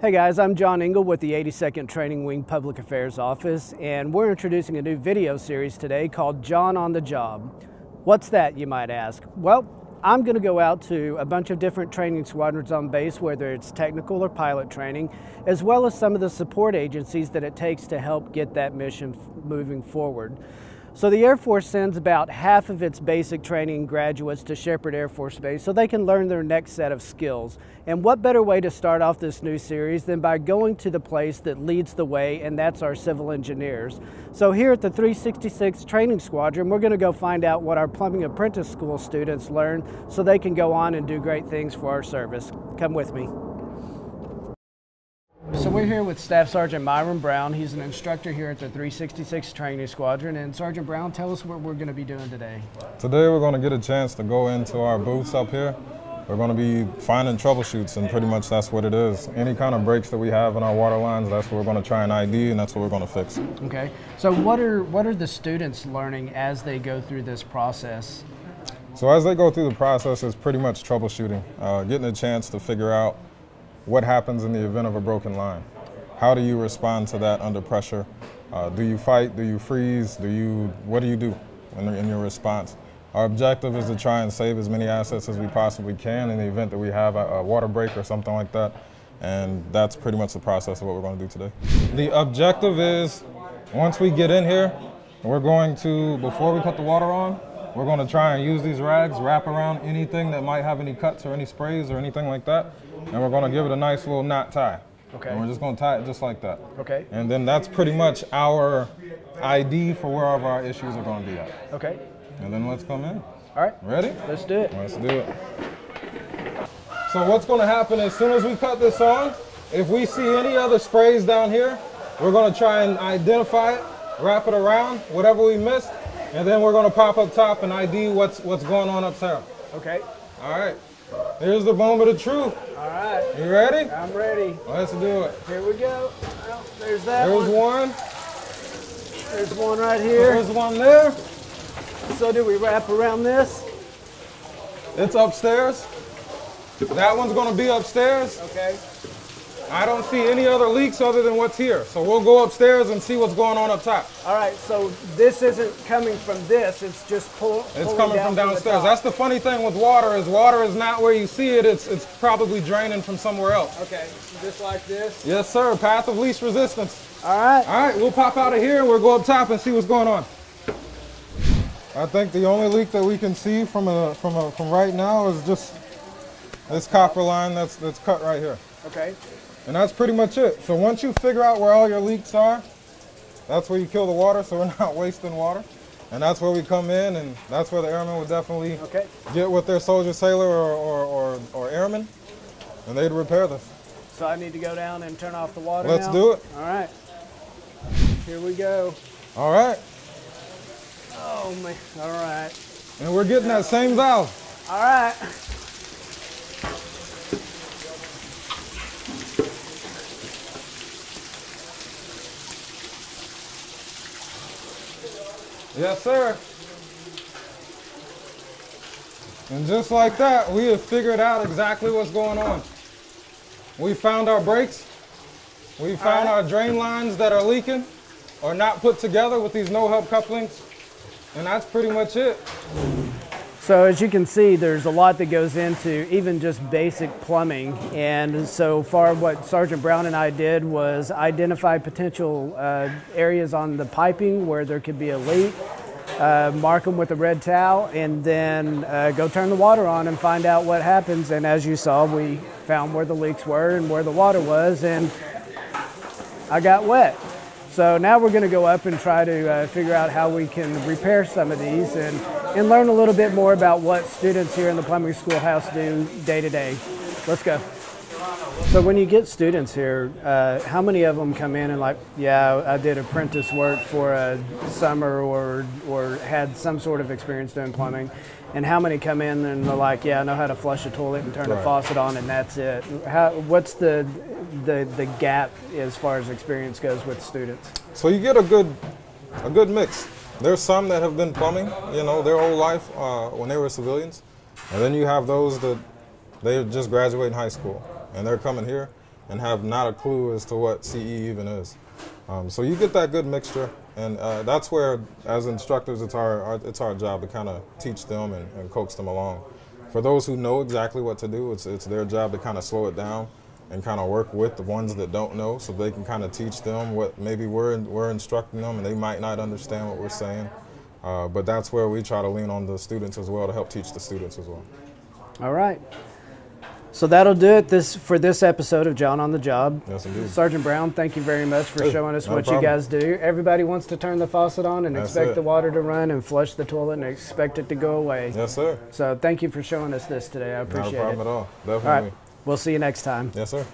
Hey guys, I'm John Ingle with the 82nd Training Wing Public Affairs Office, and we're introducing a new video series today called John on the Job. What's that, you might ask? Well, I'm going to go out to a bunch of different training squadrons on base, whether it's technical or pilot training, as well as some of the support agencies that it takes to help get that mission moving forward. So the Air Force sends about half of its basic training graduates to Sheppard Air Force Base so they can learn their next set of skills. And what better way to start off this new series than by going to the place that leads the way, and that's our civil engineers. So here at the 366 Training Squadron, we're going to go find out what our plumbing apprentice school students learn so they can go on and do great things for our service. Come with me. So we're here with Staff Sergeant Myron Brown. He's an instructor here at the 366 Training Squadron. And Sergeant Brown, tell us what we're going to be doing today. Today we're going to get a chance to go into our booths up here. We're going to be finding troubleshoots, and pretty much that's what it is. Any kind of breaks that we have in our water lines, that's what we're going to try and ID, and that's what we're going to fix. Okay. So what are what are the students learning as they go through this process? So as they go through the process, it's pretty much troubleshooting, uh, getting a chance to figure out what happens in the event of a broken line? How do you respond to that under pressure? Uh, do you fight? Do you freeze? Do you, what do you do in, in, your response? Our objective is to try and save as many assets as we possibly can in the event that we have a, a water break or something like that. And that's pretty much the process of what we're going to do today. The objective is once we get in here, we're going to, before we put the water on, we're going to try and use these rags, wrap around anything that might have any cuts or any sprays or anything like that and we're gonna give it a nice little knot tie. Okay. And we're just gonna tie it just like that. Okay. And then that's pretty much our ID for wherever our issues are gonna be at. Okay. And then let's come in. All right. Ready? Let's do it. Let's do it. So what's gonna happen as soon as we cut this on, if we see any other sprays down here, we're gonna try and identify it, wrap it around, whatever we missed, and then we're gonna pop up top and ID what's what's going on up there. Okay. All right. Here's the moment of the truth. All right. You ready? I'm ready. Let's do it. Here we go. Well, there's that There's one. one. There's one right here. There's one there. So do we wrap around this? It's upstairs. That one's gonna be upstairs. Okay. I don't see any other leaks other than what's here. So we'll go upstairs and see what's going on up top. All right. So this isn't coming from this. It's just pull. It's coming down from the downstairs. top. That's the funny thing with water is water is not where you see it. It's it's probably draining from somewhere else. Okay. Just like this. Yes, sir. Path of least resistance. All right. All right, we'll pop out of here and we'll go up top and see what's going on. I think the only leak that we can see from a from a from right now is just this copper line that's that's cut right here. Okay. And that's pretty much it. So once you figure out where all your leaks are, that's where you kill the water so we're not wasting water. And that's where we come in and that's where the airmen would definitely Okay. get with their soldier, sailor, or, or, or, or airman, and they'd repair this. So I need to go down and turn off the water Let's now? do it. All right. Here we go. All right. Oh man. All right. And we're getting that same valve. All right. Yes, sir. And just like that, we have figured out exactly what's going on. We found our breaks. We found our drain lines that are leaking or not put together with these no-hub couplings. And that's pretty much it. So as you can see, there's a lot that goes into even just basic plumbing. And so far what Sergeant Brown and I did was identify potential uh, areas on the piping where there could be a leak, uh, mark them with a red towel, and then uh, go turn the water on and find out what happens. And as you saw, we found where the leaks were and where the water was, and I got wet. So now we're going to go up and try to uh, figure out how we can repair some of these and, and learn a little bit more about what students here in the plumbing schoolhouse do day to day. Let's go. So when you get students here, uh, how many of them come in and like, yeah, I did apprentice work for a summer or or had some sort of experience doing plumbing, and how many come in and they're like, yeah, I know how to flush a toilet and turn a faucet on and that's it. How, what's the, the the gap as far as experience goes with students? So you get a good, a good mix. There's some that have been plumbing, you know, their whole life uh, when they were civilians, and then you have those that they just graduating high school and they're coming here. and have not a clue as to what CE even is. Um, so you get that good mixture, and uh, that's where, as instructors, it's our, our it's our job to kind of teach them and, and coax them along. For those who know exactly what to do, it's it's their job to kind of slow it down and kind of work with the ones that don't know, so they can kind of teach them what maybe we're we're instructing them, and they might not understand what we're saying. Uh, but that's where we try to lean on the students as well to help teach the students as well. All right. So that'll do it this for this episode of John on the Job. Yes, indeed. Sergeant Brown, thank you very much for Hey, showing us what you guys do. Everybody wants to turn the faucet on and That's expect it. the water to run and flush the toilet and expect it to go away. Yes, sir. So thank you for showing us this today. I Not a appreciate problem it. at all. All Definitely. right. We'll see you next time. Yes, sir.